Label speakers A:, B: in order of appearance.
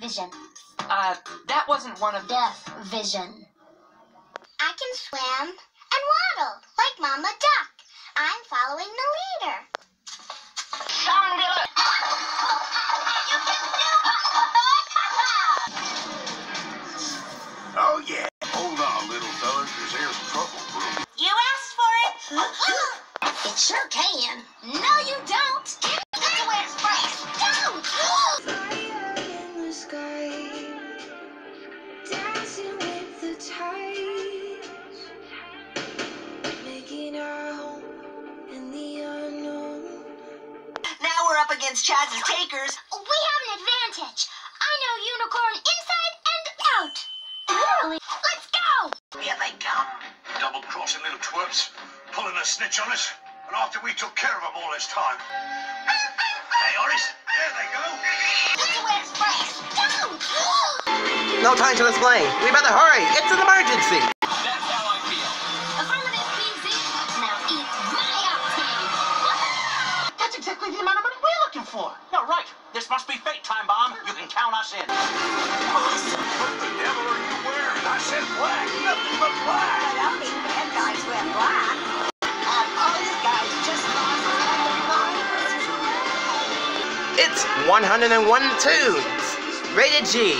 A: vision.
B: Uh, that wasn't one of
A: Death vision.
C: I can swim and waddle like Mama Duck. I'm following the leader.
D: Oh, yeah. Hold on, little fellas, 'cause there's trouble brewing.
C: You asked for it.
A: It sure can. No, you don't.
E: Against Chaz's takers.
C: We have an advantage. I know unicorn inside and out. Literally. Let's go.
E: Here they come.
D: Double crossing little twerps, pulling a snitch on us. And after we took care of them all this time. Hey, Horace, there they go.
C: That's the way it's phrased.
F: No time to explain. We better hurry. It's an emergency.
B: That's how I feel.
A: Affirmative PZ. Now eat my octane.
B: That's exactly the amount of money we're looking for. No, right. This must be fate time bomb. You can count us in.
D: What the devil are you wearing? I said black, nothing but black.
E: I don't think bad guys wear black. Um, all these guys just lost their minds.
F: It's 101 Toons. Rated G.